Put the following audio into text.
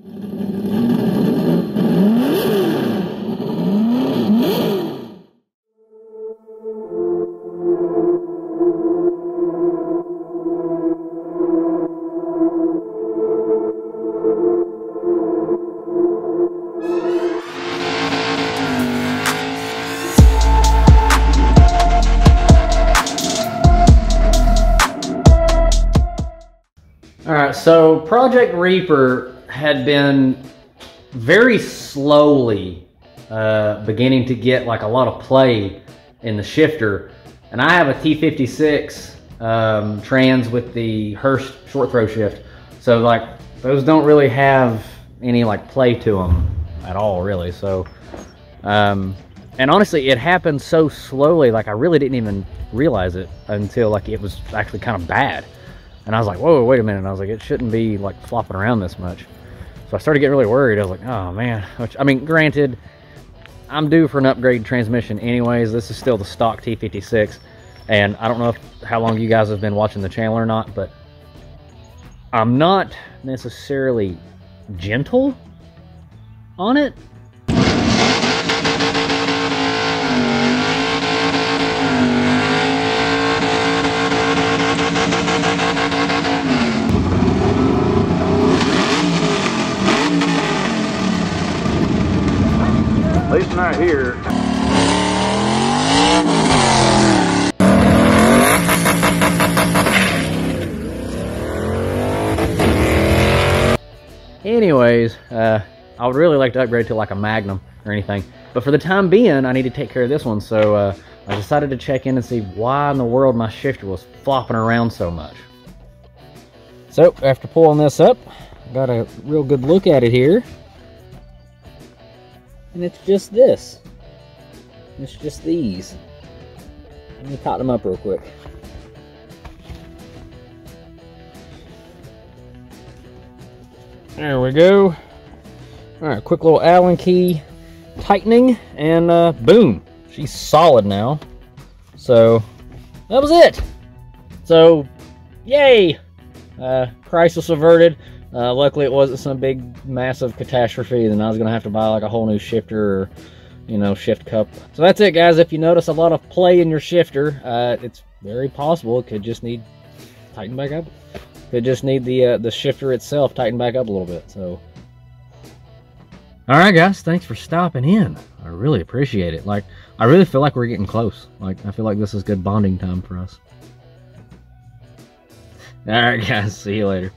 All right, so Project Reaper had been very slowly uh, beginning to get like a lot of play in the shifter, and I have a T56 um, trans with the Hurst short throw shift, so like those don't really have any like play to them at all, really. So, um, and honestly, it happened so slowly, like I really didn't even realize it until like it was actually kind of bad. And I was like, whoa, wait a minute. And I was like, it shouldn't be like flopping around this much. So I started getting really worried. I was like, oh man. Which, I mean, granted, I'm due for an upgrade transmission anyways. This is still the stock T56. And I don't know if, how long you guys have been watching the channel or not, but I'm not necessarily gentle on it. Not here. Anyways, uh, I would really like to upgrade to like a Magnum or anything. But for the time being, I need to take care of this one. So uh, I decided to check in and see why in the world my shifter was flopping around so much. So after pulling this up, got a real good look at it here. And it's just this. It's just these. Let me tot them up real quick. There we go. All right, quick little Allen key tightening, and uh, boom, she's solid now. So that was it. So, yay! Uh, crisis averted. Uh, luckily, it wasn't some big, massive catastrophe. Then I was gonna have to buy like a whole new shifter or, you know, shift cup. So that's it, guys. If you notice a lot of play in your shifter, uh, it's very possible it could just need tighten back up. Could just need the uh, the shifter itself tightened back up a little bit. So. All right, guys. Thanks for stopping in. I really appreciate it. Like, I really feel like we're getting close. Like, I feel like this is good bonding time for us. All right, guys. See you later.